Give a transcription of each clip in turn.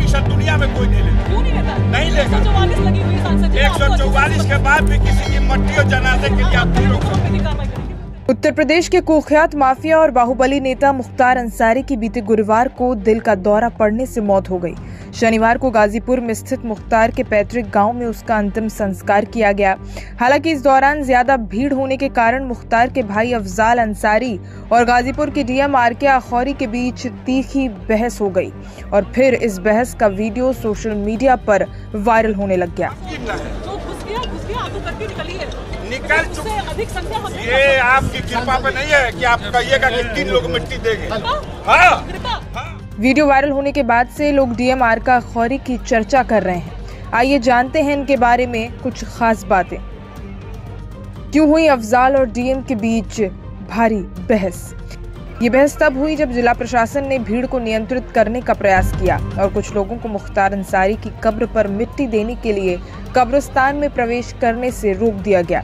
Permission दुनिया में कोई नहीं लेता। क्यों नहीं लेता? नहीं लेगा। 144 लगी हुई सांसद एक सौ चौवालीस के बाद भी किसी की मट्टी और जनाजे के लिए आप नहीं रोक सकते। उत्तर प्रदेश के कुख्यात माफिया और बाहुबली नेता मुख्तार अंसारी की बीते गुरुवार को दिल का दौरा पड़ने से मौत हो गई। शनिवार को गाजीपुर में स्थित मुख्तार के पैतृक गाँव में उसका अंतिम संस्कार किया गया। हालाँकि इस दौरान ज़्यादा भीड़ होने के कारण मुख्तार के भाई अफजाल अंसारी और गाजीपुर के डीएम आर के आखौरी के बीच तीखी बहस हो गई और फिर इस बहस का वीडियो सोशल मीडिया पर वायरल होने लग गया। निकल चुक अधिक संख्या ये आपकी कृपा पे नहीं है कि आप कहिएगा कि तीन लोग मिट्टी देंगे। हाँ। हाँ। वीडियो वायरल होने के बाद से लोग डीएम आरका खौरी की चर्चा कर रहे हैं। आइए जानते हैं इनके बारे में कुछ खास बातें। क्यों हुई अफजाल और डीएम के बीच भारी बहस? ये बहस तब हुई जब जिला प्रशासन ने भीड़ को नियंत्रित करने का प्रयास किया और कुछ लोगों को मुख्तार अंसारी की कब्र पर मिट्टी देने के लिए कब्रिस्तान में प्रवेश करने से रोक दिया गया।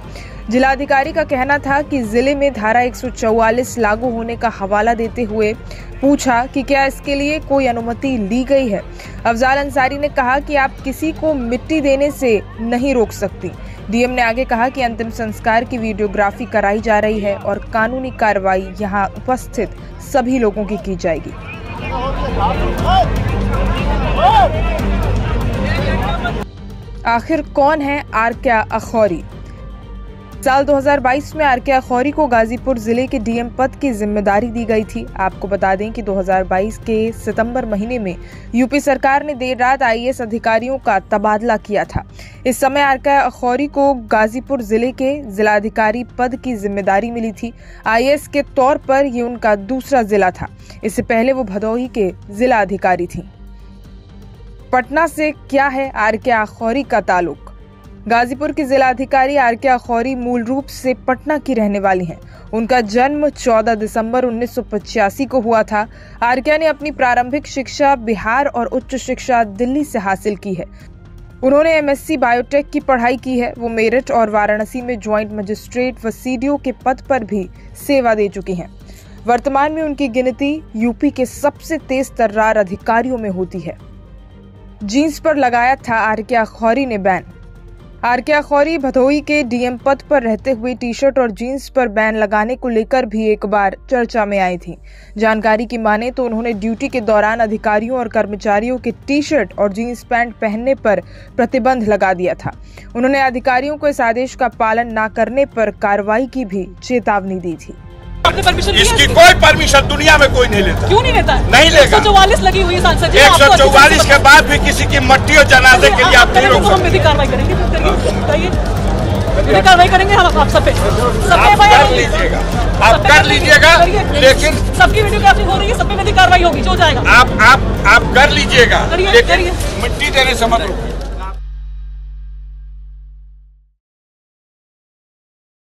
जिलाधिकारी का कहना था कि ज़िले में धारा 144 लागू होने का हवाला देते हुए पूछा कि क्या इसके लिए कोई अनुमति ली गई है। अफजाल अंसारी ने कहा कि आप किसी को मिट्टी देने से नहीं रोक सकती। डीएम ने आगे कहा कि अंतिम संस्कार की वीडियोग्राफी कराई जा रही है और कानूनी कार्रवाई यहाँ उपस्थित सभी लोगों की की जाएगी। आखिर कौन है आरक्या अखौरी? साल 2022 में आर के अखौरी को गाजीपुर ज़िले के डीएम पद की ज़िम्मेदारी दी गई थी। आपको बता दें कि 2022 के सितंबर महीने में यूपी सरकार ने देर रात आईएएस अधिकारियों का तबादला किया था। इस समय आर के अखौरी को गाजीपुर ज़िले के जिलाधिकारी पद की ज़िम्मेदारी मिली थी। आईएएस के तौर पर ये उनका दूसरा जिला था। इससे पहले वो भदोही के जिला अधिकारी थी। पटना से क्या है आर के आखौरी का ताल्लुक? गाजीपुर की जिलाधिकारी आर के अखौरी मूल रूप से पटना की रहने वाली हैं। उनका जन्म 14 दिसंबर 1985 को हुआ था। आर्किया ने अपनी प्रारंभिक शिक्षा बिहार और उच्च शिक्षा दिल्ली से हासिल की है। उन्होंने एमएससी बायोटेक की पढ़ाई की है। वो मेरठ और वाराणसी में ज्वाइंट मजिस्ट्रेट व सीडीओ के पद पर भी सेवा दे चुकी हैं। वर्तमान में उनकी गिनती यूपी के सबसे तेज तर्रार अधिकारियों में होती है। जीन्स पर लगाया था आर के अखौरी ने बैन। आर के अखौरी भदोही के डीएम पद पर रहते हुए टी शर्ट और जीन्स पर बैन लगाने को लेकर भी एक बार चर्चा में आई थी। जानकारी की माने तो उन्होंने ड्यूटी के दौरान अधिकारियों और कर्मचारियों के टी शर्ट और जीन्स पैंट पहनने पर प्रतिबंध लगा दिया था। उन्होंने अधिकारियों को इस आदेश का पालन न करने पर कार्रवाई की भी चेतावनी दी थी। इसकी कोई परमिशन दुनिया में कोई नहीं लेता। क्यों नहीं लेता? नहीं लेगा। चौवालीस लगी हुई है सांसद जी एक सौ चौवालीस के बाद भी किसी की मट्टी और जनाजे के लिए आप नहीं रोक तो हम कार्रवाई करेंगे बताइए। फिर कार्रवाई करेंगे हम आप सब पे। सब पे आप कर लीजिएगा। आप कर लीजिएगा लेकिन सबकी वीडियोग्राफी हो रही है सब पे कार्रवाई होगी जो जाएगा। आप आप आप कर लीजिएगा लेकिन मिट्टी देने से मत रोको